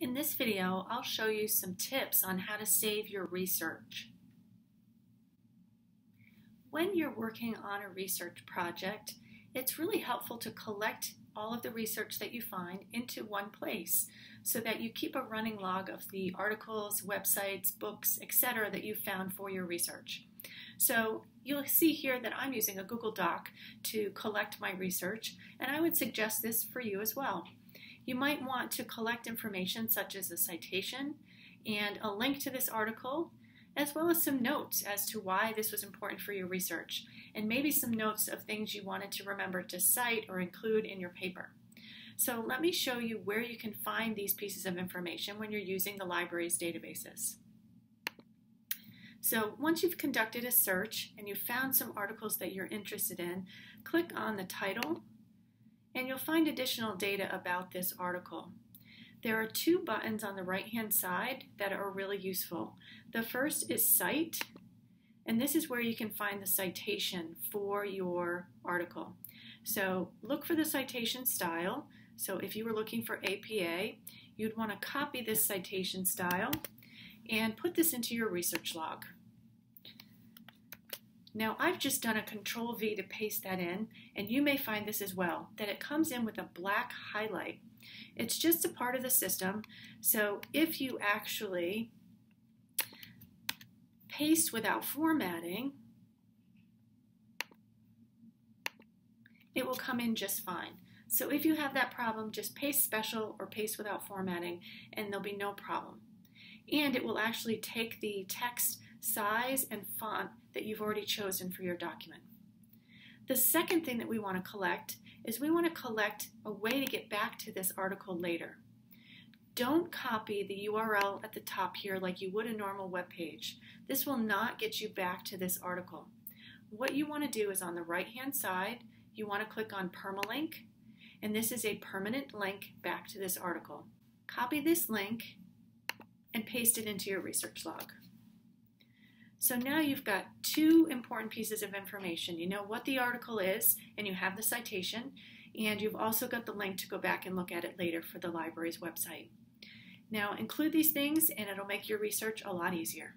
In this video, I'll show you some tips on how to save your research. When you're working on a research project, it's really helpful to collect all of the research that you find into one place so that you keep a running log of the articles, websites, books, etc. that you found for your research. So you'll see here that I'm using a Google Doc to collect my research, and I would suggest this for you as well. You might want to collect information such as a citation and a link to this article, as well as some notes as to why this was important for your research, and maybe some notes of things you wanted to remember to cite or include in your paper. So let me show you where you can find these pieces of information when you're using the library's databases. So once you've conducted a search and you've found some articles that you're interested in, click on the title and you'll find additional data about this article. There are two buttons on the right hand side that are really useful. The first is Cite, and this is where you can find the citation for your article. So look for the citation style. So if you were looking for APA, you'd want to copy this citation style and put this into your research log. Now I've just done a control V to paste that in and you may find this as well, that it comes in with a black highlight. It's just a part of the system, so if you actually paste without formatting, it will come in just fine. So if you have that problem, just paste special or paste without formatting and there'll be no problem. And it will actually take the text size and font that you've already chosen for your document. The second thing that we want to collect is we want to collect a way to get back to this article later. Don't copy the URL at the top here like you would a normal web page. This will not get you back to this article. What you want to do is on the right hand side, you want to click on permalink, and this is a permanent link back to this article. Copy this link and paste it into your research log. So now you've got two important pieces of information. You know what the article is, and you have the citation, and you've also got the link to go back and look at it later for the library's website. Now include these things and it'll make your research a lot easier.